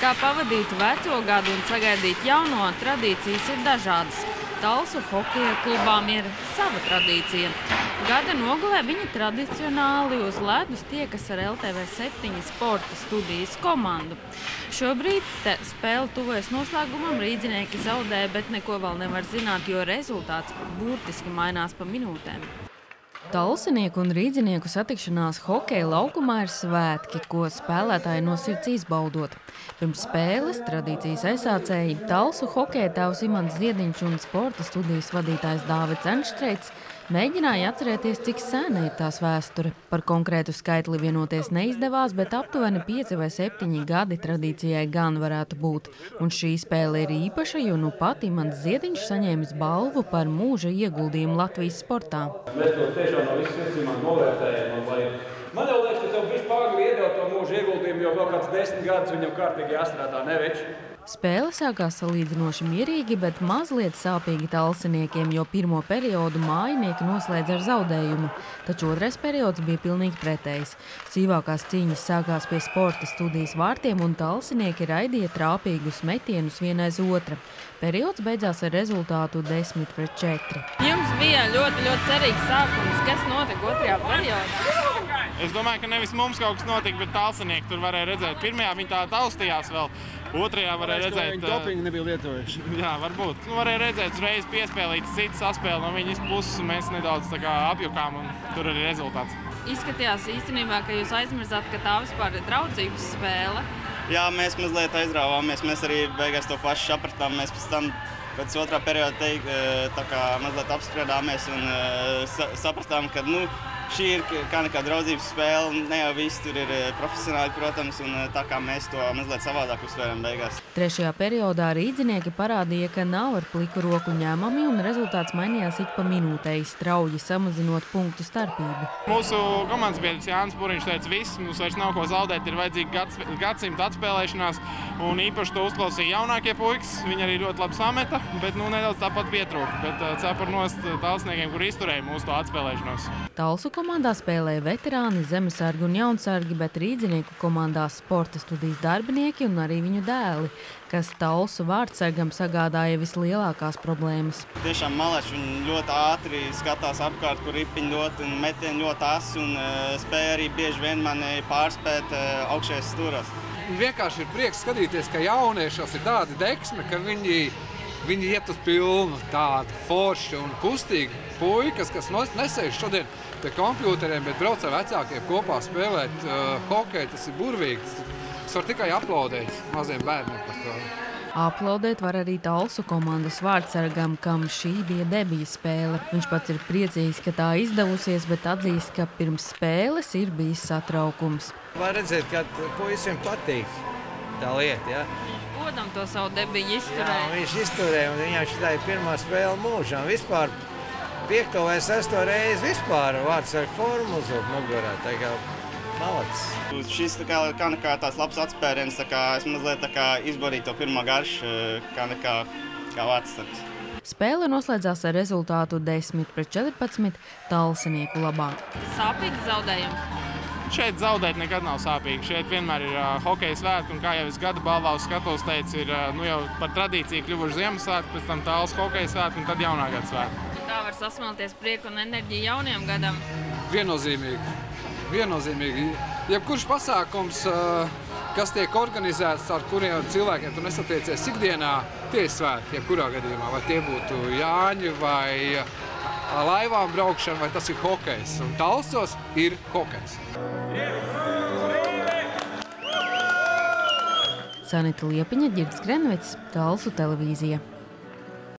Kā pavadīt veco gadu un sagaidīt jauno, tradīcijas ir dažādas. Talsu hokeja klubām ir sava tradīcija. Gada nogalē viņi tradicionāli uz ledus tiekas ar LTV 7 sporta studijas komandu. Šobrīd spēle tuvojas noslēgumam, rīdzinieki zaudē, bet neko vēl nevar zināt, jo rezultāts burtiski mainās pa minūtēm. Talsinieku un rīdzinieku satikšanās hokeja laukumā ir svētki, ko spēlētāji no sirds izbaudot. Pirms spēles tradīcijas aizsācēji Talsu hokeja tēvs Imants Ziediņš un sporta studijas vadītājs Dāvids Enštreits mēģināja atcerēties, cik sena ir tās vēsture. Par konkrētu skaitli vienoties neizdevās, bet aptuveni 5 vai 7 gadi tradīcijai gan varētu būt. Un šī spēle ir īpaša, jo nu pat Imants Ziediņš saņēmis balvu par mūža ieguldījumu Latvijas sportā. Mēs to tiešām no sirdsībām novērtējam. Lai... Man jau liekas, ka tev bija pāri iedot to mūža ieguldījumu, jo vēl kāds desmit gadus viņam kārtīgi jāstrādā, neveči. Spēle sākās salīdzinoši mierīgi, bet mazliet sāpīgi talsiniekiem, jo pirmo periodu mājinieki noslēdz ar zaudējumu. Taču otrais periods bija pilnīgi pretējs. Sīvākās cīņas sākās pie sporta studijas vārtiem un talsinieki raidīja trāpīgus metienus vienaiz otra. Periods beidzās ar rezultātu 10 pret 4. Jums bija ļoti, ļoti cerīgs sākums. Kas notika otrajā periodā? Es domāju, ka nevis mums kaut kas notika, bet talsinieki tur varēja redzēt. Pirmajā viņi tā taustījās vēl. Otrajā varēja redzēt, ka viņi dopingu nebija lietojuši. Jā, varbūt. Nu, varēja redzēt uzreiz piespēlītas citas saspēle no viņas puses, un mēs nedaudz tā kā apjukām, un tur arī rezultāts. Izskatījās īstenībā, ka jūs aizmirzāt, ka tā vispār ir draudzības spēle. Jā, mēs mazliet aizrāvāmies, mēs arī beigās to pašu sapratām. Mēs pēc tam pēc otrā perioda teik, tā kā mazliet apspriedāmies un sapratām, ka, nu, šī ir kā nekā draudzības spēle. Ne jau viss tur ir profesionāli, protams, un tā kā mēs to mazliet savādāk uztvērām beigās. Trešajā periodā rīdzinieki parādīja, ka nav ar pliku roku ņēmami, un rezultāts mainījās ik pa minūtei, strauji samazinot punktu starpību. Mūsu komandas biedrs Jānis Puriņš teica, viss, mums vairs nav ko zaudēt, ir vajadzīga gads, gadsimta atspēlēšanās, un īpaši to uzklausīja jaunākie puikas. Viņi arī ļoti labi sameta, bet nu, nedaudz tāpat pietrūka. Bet uh, cepur nost talsniekiem, kur izturēja mūsu to atspēlēšanos. Talsu komandā spēlēja veterāni, zemesargi un jaunsargi, bet rīdzinieku komandā sporta studijas darbinieki un arī viņu dēli, kas Talsu vārdsargam sagādāja vislielākās problēmas. Tiešām maleši viņi ļoti ātri skatās apkārt, kur ripiņi dot un metieni ļoti asi un uh, spēja arī bieži vien mani pārspēt uh, augšējās stūros. Vienkārši ir prieks skatīties, ka jauniešos ir tāda deksme, ka viņi Viņi iet uz pilnu tādu foršu un kustīgu puikas, kas nesēž šodien pie kompjūteriem, bet brauc ar vecākiem kopā spēlēt uh, hokeju. Tas ir burvīgi. Es varu tikai aplaudēt maziem bērniem par to. Aplaudēt var arī Talsu komandas vārdsargam, kam šī bija debija spēle. Viņš pats ir priecīgs, ka tā izdevusies, bet atzīst, ka pirms spēles ir bijis satraukums. Var redzēt, ka puisim patīk tā lieta. Ja? Godam to savu debiju izturēja. Jā, viņš izturēja, un viņam šī ir pirmā spēle mūžā. Vispār piekto vai sesto reizi vispār vārds ar formu uzvilkt mugurā. Malacis. Šis tā kā, kā nekā tās labs atspēriens, tā kā es mazliet tā kā izbarīju to pirmo garšu, kā nekā kā vārdsargs. Spēle noslēdzās ar rezultātu 10 pret 14 talsinieku labā. Sāpīgs zaudējums. Šeit zaudēt nekad nav sāpīgi. Šeit vienmēr ir uh, hokeja svētki, un kā jau es gada balvā uz skatos teicu, ir uh, nu, jau par tradīciju kļuvuši Ziemassvētki, pēc tam tāls hokeja svētki un tad jaunā gada svētki. Kā var sasmelties prieku un enerģiju jauniem gadam? Viennozīmīgi. Viennozīmīgi. Jebkurš pasākums, kas tiek organizēts, ar kuriem cilvēkiem tu nesatiecies ikdienā, tie ir svētki, jebkurā gadījumā. Vai tie būtu Jāņi vai laivām braukšana, vai tas ir hokejs. Un Talsos ir hokejs. Sanita Liepiņa, Girds Krenovits, Talsu televīzija.